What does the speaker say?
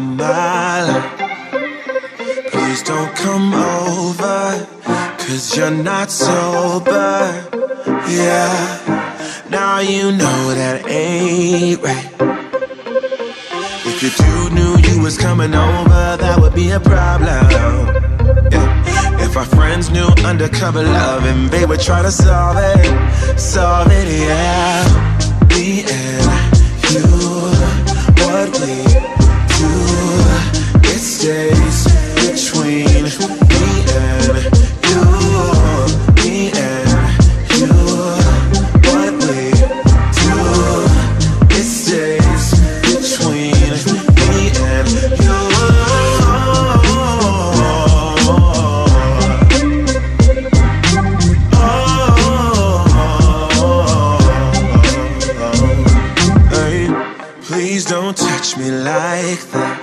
my. Please don't come over, cause you're not sober. Yeah, now you know that ain't right. If your dude knew you was coming over, that would be a problem. Yeah. If our friends knew undercover loving, they would try to solve it, solve it, yeah. Please don't touch me like that.